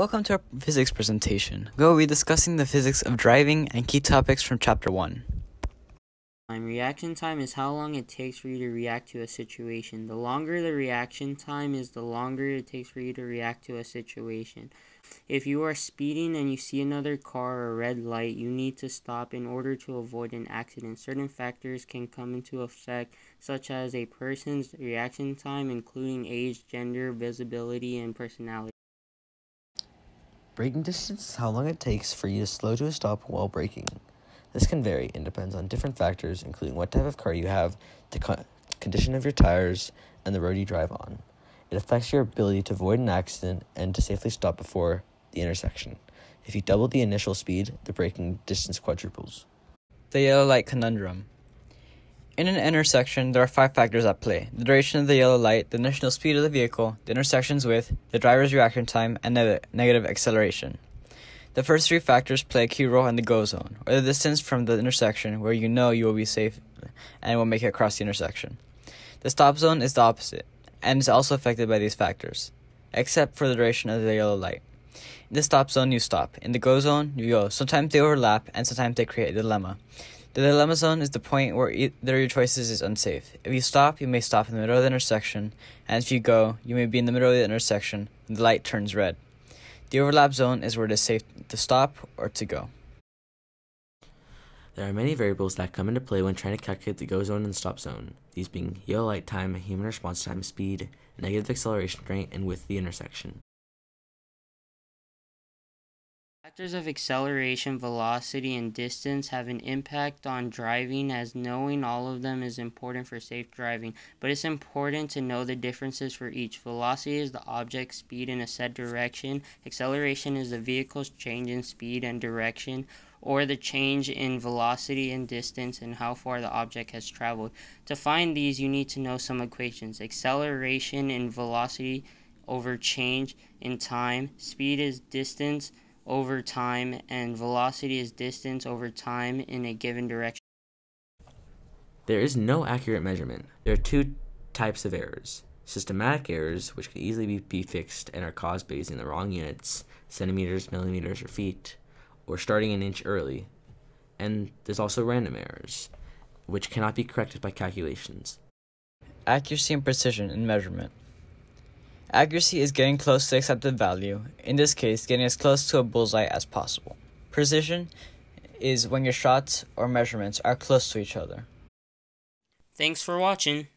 Welcome to our physics presentation. We will be discussing the physics of driving and key topics from chapter 1. Time. Reaction time is how long it takes for you to react to a situation. The longer the reaction time is, the longer it takes for you to react to a situation. If you are speeding and you see another car or red light, you need to stop in order to avoid an accident. Certain factors can come into effect, such as a person's reaction time, including age, gender, visibility, and personality. Braking distance is how long it takes for you to slow to a stop while braking. This can vary and depends on different factors, including what type of car you have, the co- condition of your tires, and the road you drive on. It affects your ability to avoid an accident and to safely stop before the intersection. If you double the initial speed, the braking distance quadruples. The yellow light conundrum. In an intersection, there are five factors at play the duration of the yellow light, the initial speed of the vehicle, the intersection's width, the driver's reaction time, and the negative acceleration. The first three factors play a key role in the go zone, or the distance from the intersection where you know you will be safe and will make it across the intersection. The stop zone is the opposite, and is also affected by these factors, except for the duration of the yellow light. In the stop zone, you stop. In the go zone, you go. Sometimes they overlap, and sometimes they create a dilemma. The dilemma zone is the point where either your choices is unsafe. If you stop, you may stop in the middle of the intersection, and if you go, you may be in the middle of the intersection and the light turns red. The overlap zone is where it is safe to stop or to go. There are many variables that come into play when trying to calculate the go zone and stop zone, these being yellow light time, human response time, speed, negative acceleration rate, and width of the intersection. Factors of acceleration, velocity, and distance have an impact on driving, as knowing all of them is important for safe driving. But it's important to know the differences for each. Velocity is the object's speed in a set direction, acceleration is the vehicle's change in speed and direction, or the change in velocity and distance and how far the object has traveled. To find these, you need to know some equations. Acceleration in velocity over change in time, speed is distance over time, and velocity is distance over time in a given direction. There is no accurate measurement. There are two types of errors systematic errors, which can easily be, be fixed and are caused by using the wrong units centimeters, millimeters, or feet or starting an inch early. And there's also random errors, which cannot be corrected by calculations. Accuracy and precision in measurement. Accuracy is getting close to accepted value, in this case, getting as close to a bullseye as possible. Precision is when your shots or measurements are close to each other. Thanks for watching.